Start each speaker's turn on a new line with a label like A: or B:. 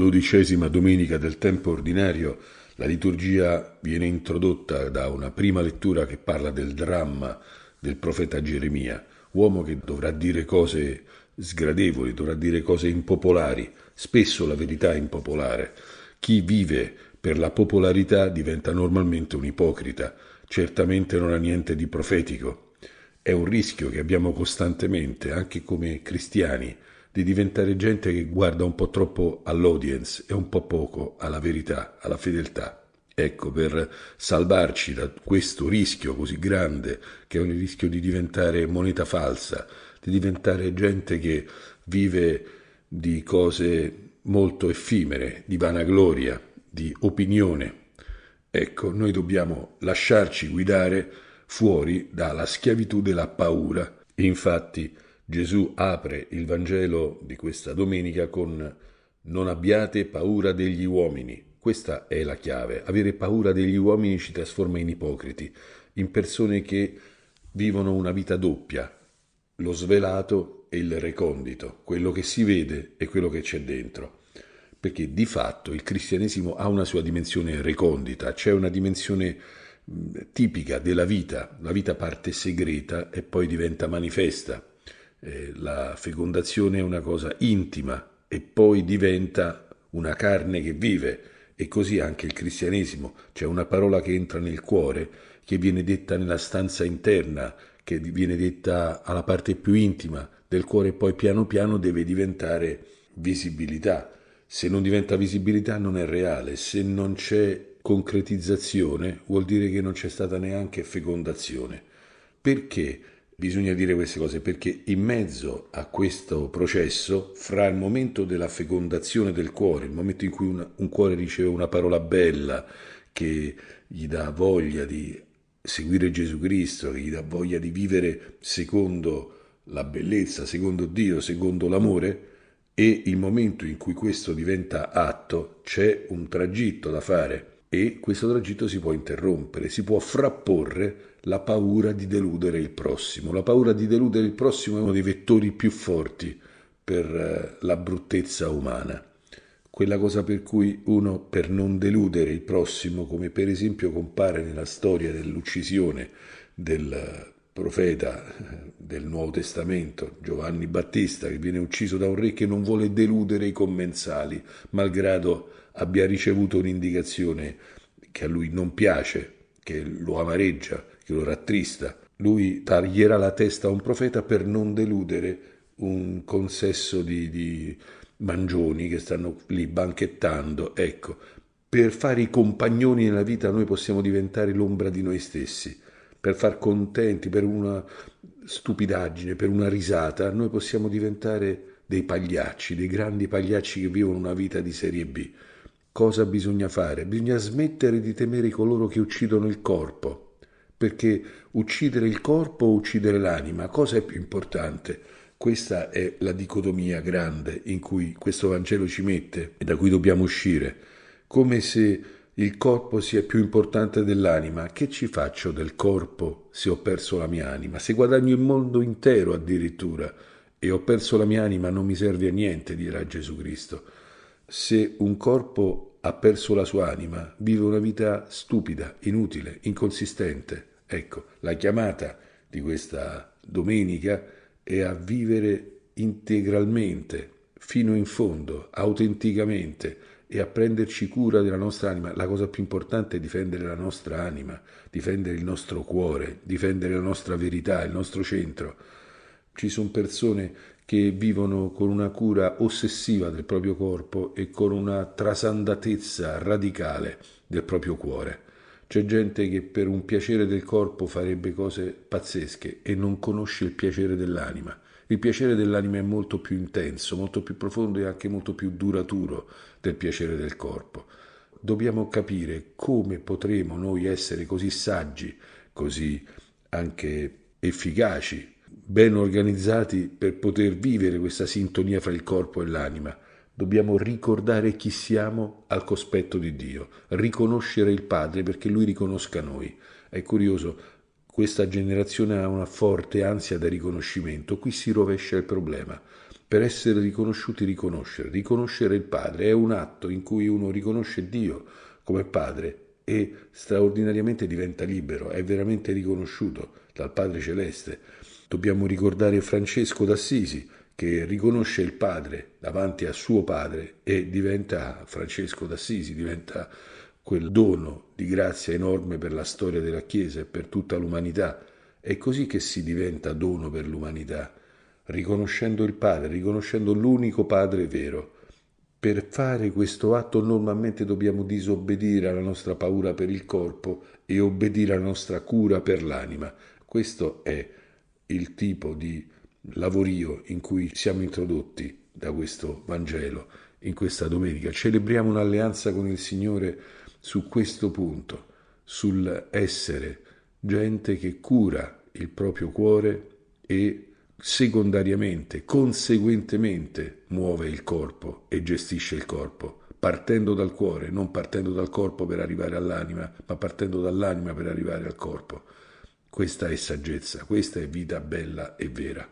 A: dodicesima domenica del tempo ordinario la liturgia viene introdotta da una prima lettura che parla del dramma del profeta Geremia, uomo che dovrà dire cose sgradevoli, dovrà dire cose impopolari, spesso la verità è impopolare. Chi vive per la popolarità diventa normalmente un ipocrita, certamente non ha niente di profetico. È un rischio che abbiamo costantemente, anche come cristiani, di diventare gente che guarda un po' troppo all'audience e un po' poco alla verità, alla fedeltà. Ecco, per salvarci da questo rischio così grande, che è un rischio di diventare moneta falsa, di diventare gente che vive di cose molto effimere, di vanagloria, di opinione. Ecco, noi dobbiamo lasciarci guidare fuori dalla schiavitù della paura. Infatti, Gesù apre il Vangelo di questa domenica con non abbiate paura degli uomini. Questa è la chiave. Avere paura degli uomini ci trasforma in ipocriti, in persone che vivono una vita doppia, lo svelato e il recondito, quello che si vede e quello che c'è dentro. Perché di fatto il cristianesimo ha una sua dimensione recondita, c'è una dimensione tipica della vita. La vita parte segreta e poi diventa manifesta eh, la fecondazione è una cosa intima e poi diventa una carne che vive e così anche il cristianesimo, c'è una parola che entra nel cuore, che viene detta nella stanza interna, che viene detta alla parte più intima del cuore e poi piano piano deve diventare visibilità. Se non diventa visibilità non è reale, se non c'è concretizzazione vuol dire che non c'è stata neanche fecondazione. Perché? Bisogna dire queste cose perché in mezzo a questo processo, fra il momento della fecondazione del cuore, il momento in cui una, un cuore riceve una parola bella che gli dà voglia di seguire Gesù Cristo, che gli dà voglia di vivere secondo la bellezza, secondo Dio, secondo l'amore, e il momento in cui questo diventa atto, c'è un tragitto da fare e questo tragitto si può interrompere, si può frapporre la paura di deludere il prossimo. La paura di deludere il prossimo è uno dei vettori più forti per eh, la bruttezza umana. Quella cosa per cui uno, per non deludere il prossimo, come per esempio compare nella storia dell'uccisione del profeta del Nuovo Testamento, Giovanni Battista, che viene ucciso da un re che non vuole deludere i commensali, malgrado abbia ricevuto un'indicazione che a lui non piace, che lo amareggia, che lo rattrista. Lui taglierà la testa a un profeta per non deludere un consesso di, di mangioni che stanno lì banchettando. Ecco, per fare i compagnoni nella vita noi possiamo diventare l'ombra di noi stessi. Per far contenti, per una stupidaggine, per una risata, noi possiamo diventare dei pagliacci, dei grandi pagliacci che vivono una vita di serie B. Cosa bisogna fare? Bisogna smettere di temere coloro che uccidono il corpo, perché uccidere il corpo o uccidere l'anima, cosa è più importante? Questa è la dicotomia grande in cui questo Vangelo ci mette e da cui dobbiamo uscire, come se il corpo sia più importante dell'anima. Che ci faccio del corpo se ho perso la mia anima? Se guadagno il mondo intero addirittura e ho perso la mia anima non mi serve a niente, dirà Gesù Cristo se un corpo ha perso la sua anima, vive una vita stupida, inutile, inconsistente. Ecco, la chiamata di questa domenica è a vivere integralmente, fino in fondo, autenticamente e a prenderci cura della nostra anima. La cosa più importante è difendere la nostra anima, difendere il nostro cuore, difendere la nostra verità, il nostro centro. Ci sono persone che vivono con una cura ossessiva del proprio corpo e con una trasandatezza radicale del proprio cuore. C'è gente che per un piacere del corpo farebbe cose pazzesche e non conosce il piacere dell'anima. Il piacere dell'anima è molto più intenso, molto più profondo e anche molto più duraturo del piacere del corpo. Dobbiamo capire come potremo noi essere così saggi, così anche efficaci ben organizzati per poter vivere questa sintonia fra il corpo e l'anima. Dobbiamo ricordare chi siamo al cospetto di Dio, riconoscere il Padre perché Lui riconosca noi. È curioso, questa generazione ha una forte ansia da riconoscimento, qui si rovescia il problema. per essere riconosciuti riconoscere. Riconoscere il Padre è un atto in cui uno riconosce Dio come Padre e straordinariamente diventa libero, è veramente riconosciuto dal Padre Celeste. Dobbiamo ricordare Francesco d'Assisi che riconosce il Padre davanti a suo Padre e diventa Francesco d'Assisi, diventa quel dono di grazia enorme per la storia della Chiesa e per tutta l'umanità. È così che si diventa dono per l'umanità, riconoscendo il Padre, riconoscendo l'unico Padre vero. Per fare questo atto normalmente dobbiamo disobbedire alla nostra paura per il corpo e obbedire alla nostra cura per l'anima. Questo è il tipo di lavorio in cui siamo introdotti da questo Vangelo in questa domenica. Celebriamo un'alleanza con il Signore su questo punto, sul essere gente che cura il proprio cuore e secondariamente, conseguentemente muove il corpo e gestisce il corpo, partendo dal cuore, non partendo dal corpo per arrivare all'anima, ma partendo dall'anima per arrivare al corpo. Questa è saggezza, questa è vita bella e vera.